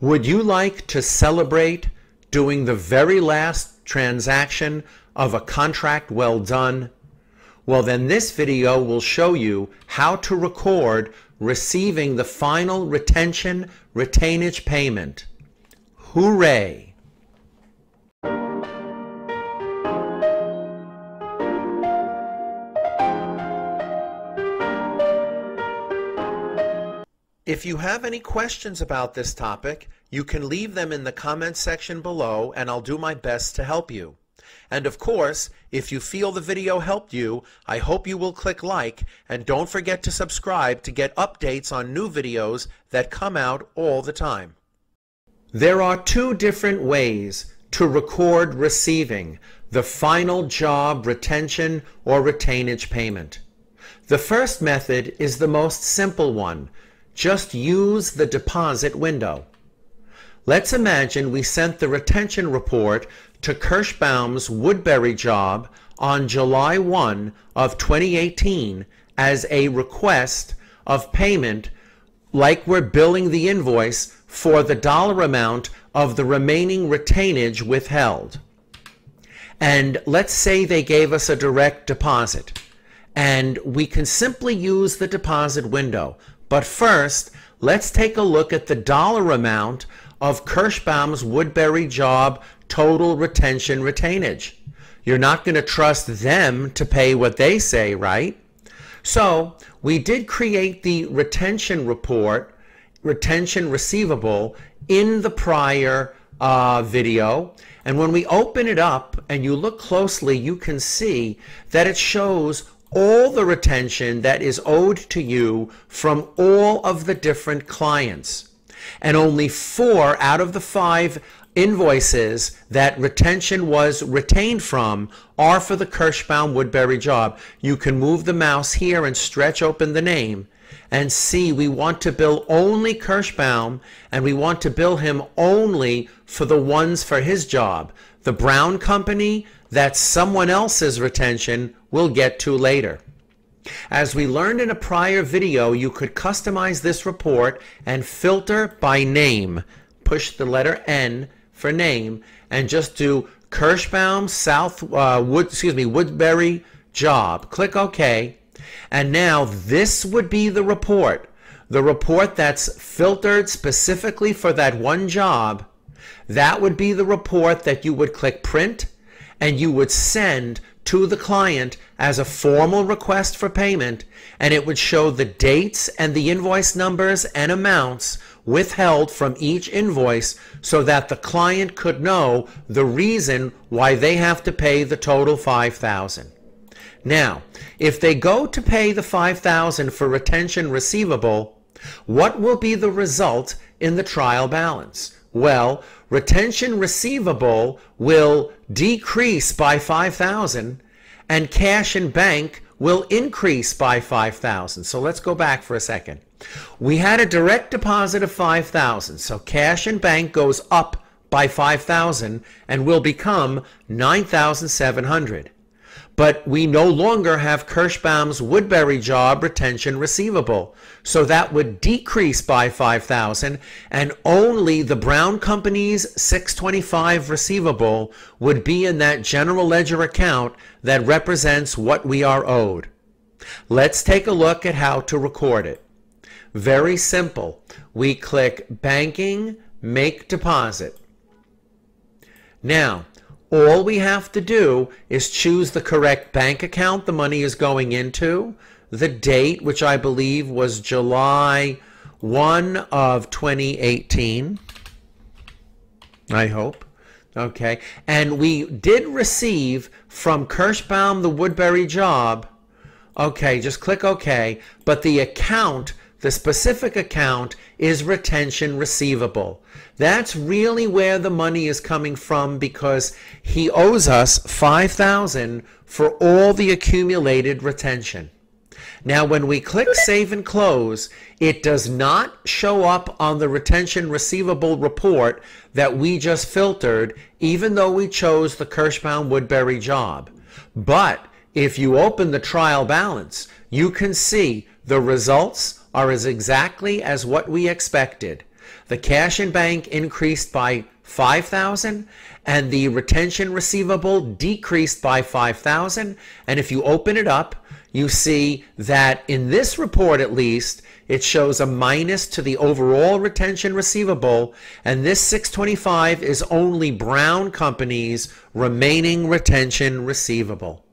Would you like to celebrate doing the very last transaction of a contract well done? Well, then this video will show you how to record receiving the final retention retainage payment. Hooray! If you have any questions about this topic, you can leave them in the comments section below and I'll do my best to help you. And of course, if you feel the video helped you, I hope you will click like and don't forget to subscribe to get updates on new videos that come out all the time. There are two different ways to record receiving the final job retention or retainage payment. The first method is the most simple one, just use the deposit window. Let's imagine we sent the retention report to Kirschbaum's Woodbury job on July 1 of 2018 as a request of payment like we're billing the invoice for the dollar amount of the remaining retainage withheld. And let's say they gave us a direct deposit. And we can simply use the deposit window. But first, let's take a look at the dollar amount of Kirschbaum's Woodbury job total retention retainage. You're not going to trust them to pay what they say, right? So we did create the retention report, retention receivable in the prior uh, video. And when we open it up and you look closely, you can see that it shows all the retention that is owed to you from all of the different clients. And only four out of the five invoices that retention was retained from are for the Kirschbaum Woodbury job. You can move the mouse here and stretch open the name and see, we want to bill only Kirschbaum and we want to bill him only for the ones for his job. The Brown Company, that's someone else's retention, we'll get to later. As we learned in a prior video, you could customize this report and filter by name. Push the letter N for name and just do Kirschbaum South uh, Wood, excuse me, Woodbury job. Click OK. And now this would be the report. The report that's filtered specifically for that one job. That would be the report that you would click print and you would send to the client as a formal request for payment and it would show the dates and the invoice numbers and amounts withheld from each invoice so that the client could know the reason why they have to pay the total 5000 now if they go to pay the 5000 for retention receivable what will be the result in the trial balance well, retention receivable will decrease by 5,000 and cash in bank will increase by 5,000. So let's go back for a second. We had a direct deposit of 5,000. So cash in bank goes up by 5,000 and will become 9,700 but we no longer have Kirschbaum's Woodbury job retention receivable. So that would decrease by 5,000 and only the Brown Company's 625 receivable would be in that general ledger account that represents what we are owed. Let's take a look at how to record it. Very simple. We click Banking, Make Deposit. Now, all we have to do is choose the correct bank account the money is going into, the date, which I believe was July 1 of 2018. I hope. Okay. And we did receive from Kirschbaum the Woodbury job. Okay, just click OK. But the account the specific account is retention receivable. That's really where the money is coming from because he owes us 5000 for all the accumulated retention. Now, when we click Save and Close, it does not show up on the retention receivable report that we just filtered, even though we chose the Kirschbaum Woodbury job. But if you open the trial balance, you can see the results are as exactly as what we expected. The cash in bank increased by 5,000 and the retention receivable decreased by 5,000. And if you open it up, you see that in this report at least, it shows a minus to the overall retention receivable, and this 625 is only Brown Company's remaining retention receivable.